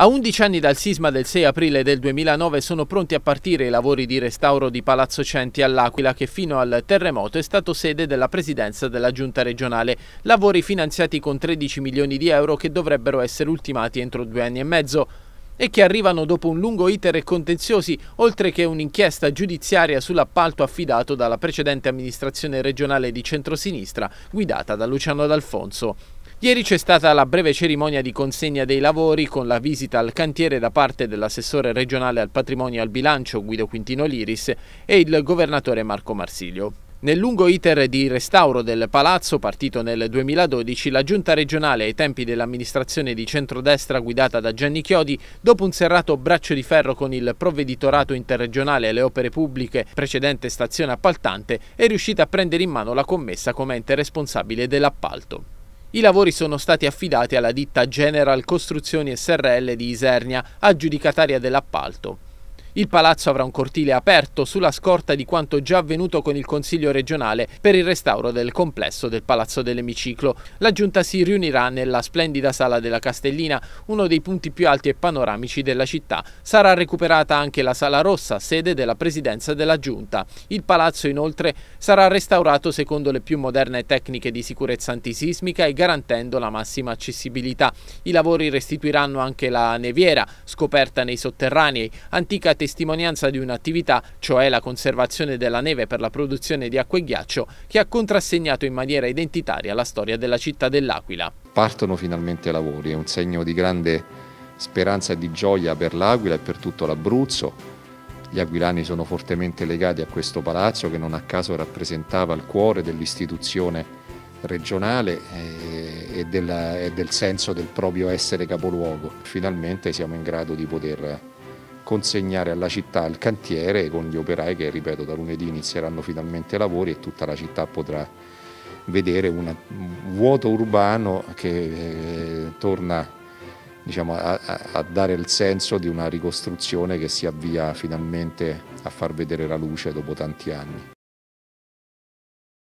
A 11 anni dal sisma del 6 aprile del 2009 sono pronti a partire i lavori di restauro di Palazzo Centi all'Aquila che fino al terremoto è stato sede della presidenza della giunta regionale. Lavori finanziati con 13 milioni di euro che dovrebbero essere ultimati entro due anni e mezzo e che arrivano dopo un lungo iter e contenziosi, oltre che un'inchiesta giudiziaria sull'appalto affidato dalla precedente amministrazione regionale di centrosinistra guidata da Luciano D'Alfonso. Ieri c'è stata la breve cerimonia di consegna dei lavori con la visita al cantiere da parte dell'assessore regionale al patrimonio e al bilancio Guido Quintino Liris e il governatore Marco Marsilio. Nel lungo iter di restauro del palazzo, partito nel 2012, la giunta regionale ai tempi dell'amministrazione di centrodestra guidata da Gianni Chiodi, dopo un serrato braccio di ferro con il provveditorato interregionale alle opere pubbliche, precedente stazione appaltante, è riuscita a prendere in mano la commessa come ente responsabile dell'appalto. I lavori sono stati affidati alla ditta General Costruzioni SRL di Isernia, aggiudicataria dell'appalto. Il palazzo avrà un cortile aperto sulla scorta di quanto già avvenuto con il Consiglio regionale per il restauro del complesso del Palazzo dell'Emiciclo. La giunta si riunirà nella splendida sala della Castellina, uno dei punti più alti e panoramici della città. Sarà recuperata anche la Sala Rossa, sede della presidenza della giunta. Il palazzo inoltre sarà restaurato secondo le più moderne tecniche di sicurezza antisismica e garantendo la massima accessibilità. I lavori restituiranno anche la neviera, scoperta nei sotterranei, antica testimonianza di un'attività, cioè la conservazione della neve per la produzione di acqua e ghiaccio, che ha contrassegnato in maniera identitaria la storia della città dell'Aquila. Partono finalmente i lavori, è un segno di grande speranza e di gioia per l'Aquila e per tutto l'Abruzzo. Gli aquilani sono fortemente legati a questo palazzo che non a caso rappresentava il cuore dell'istituzione regionale eh, e, del senso del proprio essere capoluogo. Finalmente siamo in grado di poter consegnare alla città il cantiere con gli operai che, ripeto, da lunedì inizieranno finalmente i lavori e tutta la città potrà vedere un vuoto urbano che eh, torna diciamo, a, a, dare il senso di una ricostruzione che si avvia finalmente a far vedere la luce dopo tanti anni.